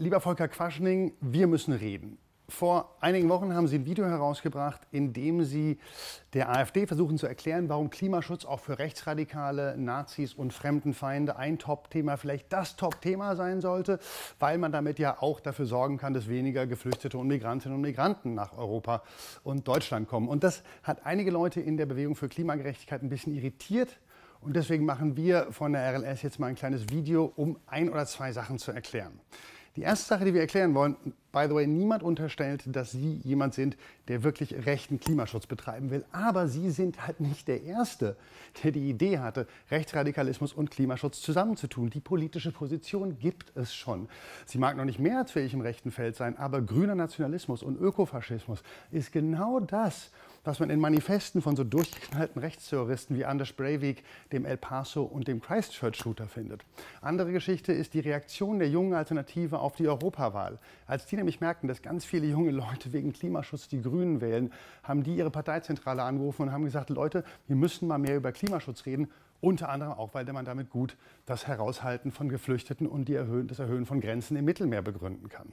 Lieber Volker Quaschning, wir müssen reden. Vor einigen Wochen haben Sie ein Video herausgebracht, in dem Sie der AfD versuchen zu erklären, warum Klimaschutz auch für Rechtsradikale, Nazis und Fremdenfeinde ein Top-Thema, vielleicht das Top-Thema sein sollte, weil man damit ja auch dafür sorgen kann, dass weniger Geflüchtete und Migrantinnen und Migranten nach Europa und Deutschland kommen. Und das hat einige Leute in der Bewegung für Klimagerechtigkeit ein bisschen irritiert. Und deswegen machen wir von der RLS jetzt mal ein kleines Video, um ein oder zwei Sachen zu erklären. Die erste Sache, die wir erklären wollen, by the way, niemand unterstellt, dass Sie jemand sind, der wirklich rechten Klimaschutz betreiben will. Aber Sie sind halt nicht der Erste, der die Idee hatte, Rechtsradikalismus und Klimaschutz zusammenzutun. Die politische Position gibt es schon. Sie mag noch nicht mehrheitsfähig im rechten Feld sein, aber grüner Nationalismus und Ökofaschismus ist genau das, was man in Manifesten von so durchgeknallten Rechtsterroristen wie Anders Breivik, dem El Paso und dem Christchurch-Shooter findet. Andere Geschichte ist die Reaktion der jungen Alternative auf die Europawahl. Als die nämlich merkten, dass ganz viele junge Leute wegen Klimaschutz die Grünen wählen, haben die ihre Parteizentrale angerufen und haben gesagt, Leute, wir müssen mal mehr über Klimaschutz reden. Unter anderem auch, weil man damit gut das Heraushalten von Geflüchteten und Erhöhen, das Erhöhen von Grenzen im Mittelmeer begründen kann.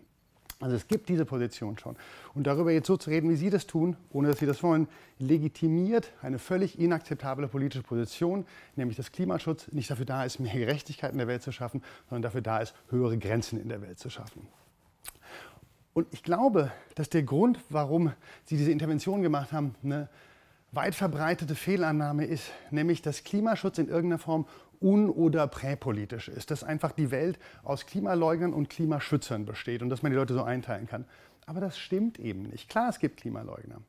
Also es gibt diese Position schon. Und darüber jetzt so zu reden, wie Sie das tun, ohne dass Sie das wollen, legitimiert eine völlig inakzeptable politische Position, nämlich dass Klimaschutz nicht dafür da ist, mehr Gerechtigkeit in der Welt zu schaffen, sondern dafür da ist, höhere Grenzen in der Welt zu schaffen. Und ich glaube, dass der Grund, warum Sie diese Intervention gemacht haben, eine weit verbreitete Fehlannahme ist, nämlich dass Klimaschutz in irgendeiner Form un- oder präpolitisch ist, dass einfach die Welt aus Klimaleugnern und Klimaschützern besteht und dass man die Leute so einteilen kann. Aber das stimmt eben nicht. Klar, es gibt Klimaleugner.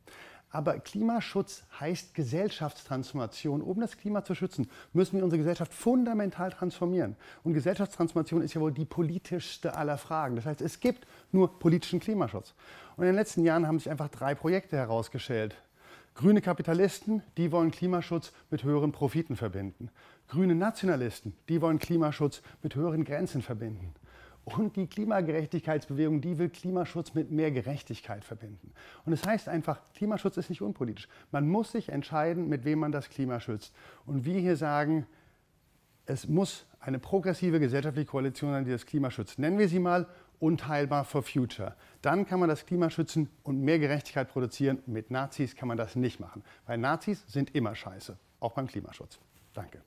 Aber Klimaschutz heißt Gesellschaftstransformation. Um das Klima zu schützen, müssen wir unsere Gesellschaft fundamental transformieren. Und Gesellschaftstransformation ist ja wohl die politischste aller Fragen. Das heißt, es gibt nur politischen Klimaschutz. Und in den letzten Jahren haben sich einfach drei Projekte herausgestellt. Grüne Kapitalisten, die wollen Klimaschutz mit höheren Profiten verbinden. Grüne Nationalisten, die wollen Klimaschutz mit höheren Grenzen verbinden. Und die Klimagerechtigkeitsbewegung, die will Klimaschutz mit mehr Gerechtigkeit verbinden. Und es das heißt einfach, Klimaschutz ist nicht unpolitisch. Man muss sich entscheiden, mit wem man das Klima schützt. Und wir hier sagen, es muss eine progressive gesellschaftliche Koalition sein, die das Klima schützt. Nennen wir sie mal unteilbar for future. Dann kann man das Klima schützen und mehr Gerechtigkeit produzieren. Mit Nazis kann man das nicht machen, weil Nazis sind immer scheiße, auch beim Klimaschutz. Danke.